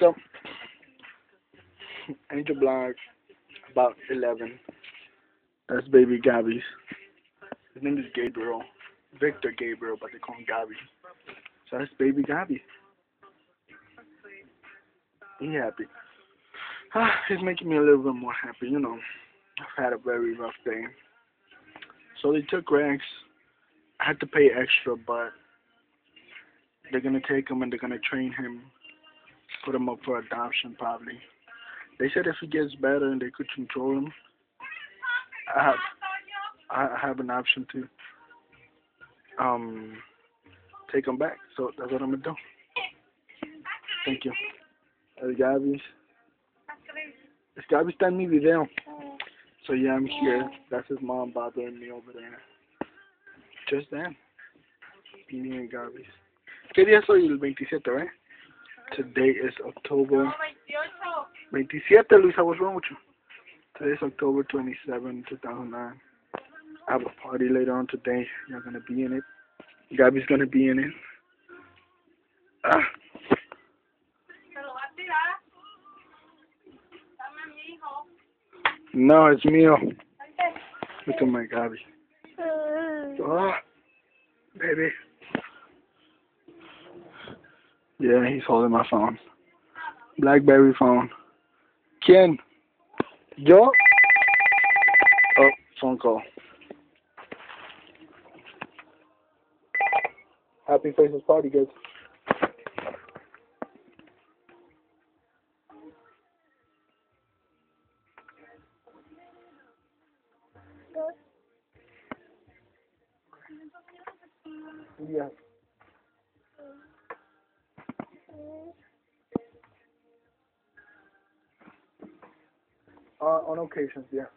So, Angel Black, about 11. That's baby Gaby's. His name is Gabriel. Victor Gabriel, but they call him Gaby. So that's baby Gaby. He happy. Ah, he's making me a little bit more happy, you know. I've had a very rough day. So they took Rex. I had to pay extra, but they're gonna take him and they're gonna train him, put him up for adoption probably. They said if he gets better and they could control him, I have I have an option to um take him back. So that's what I'm gonna do. Thank you. El. Es Gaby está en mi video. So yeah, I'm here. That's his mom bothering me over there. Just then. Me and Gaby's. ¿Qué día es hoy? El 27, right? Today is October 27, Luisa. What's wrong with you? Today is October 27, 2009. I have a party later on today. You're gonna be in it. Gaby's gonna be in it. Ah. No, it's mío. Look at my Gaby. Ah, baby. Yeah, he's holding my phone. Blackberry phone. Ken. ¿Yo? Oh, phone call. Happy Faces Party, guys. Yeah. Uh, on occasions, yeah.